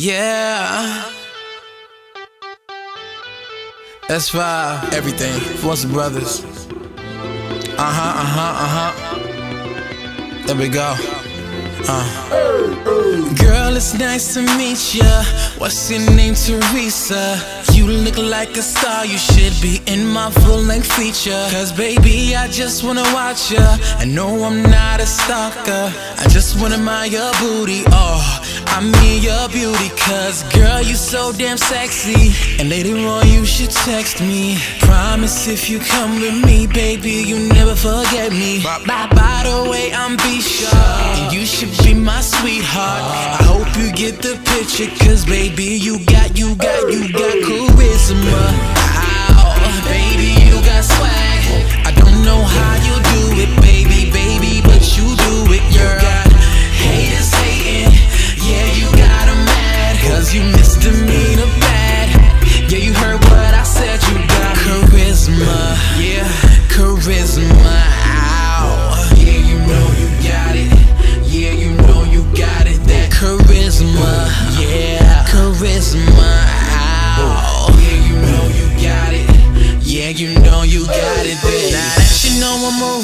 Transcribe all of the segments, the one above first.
Yeah. That's five. Everything. Foster Brothers. Uh huh, uh huh, uh huh. There we go. Uh. Girl, it's nice to meet ya. What's your name, Teresa? You look like a star, you should be in my full length feature. Cause baby, I just wanna watch ya. I know I'm not a stalker, I just wanna admire your booty. Oh, I mean your beauty. Cause girl, you so damn sexy. And later on, you should text me. Promise if you come with me, baby, you never forget me. By, by, by the way, I'm B Sharpe. And you should be my sweetheart. I hope you get the picture, cause baby, you got, you got, you got misdemeanor bad. Yeah, you heard what I said, you got charisma, yeah, charisma. Ow, yeah, you know you got it. Yeah, you know you got it. That charisma, yeah, charisma. Ow, yeah, you know you got it. Yeah, you know you got it. Now that you know I'm a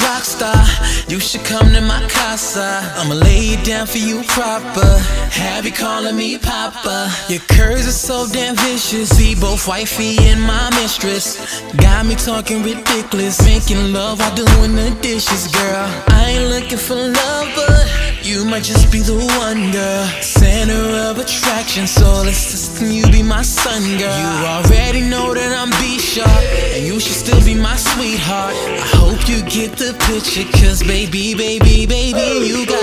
you should come to my casa. I'ma lay it down for you proper. Have you calling me Papa? Your curves are so damn vicious. See both wifey and my mistress. Got me talking ridiculous. Making love while doing the dishes, girl. I ain't looking for love, but you might just be the one, girl. Center of attraction, so let's just you be my sun, girl. You already know that I'm B Sharpe, and you should still be my sweetheart. I hope you get the picture, cause baby, baby, baby, you got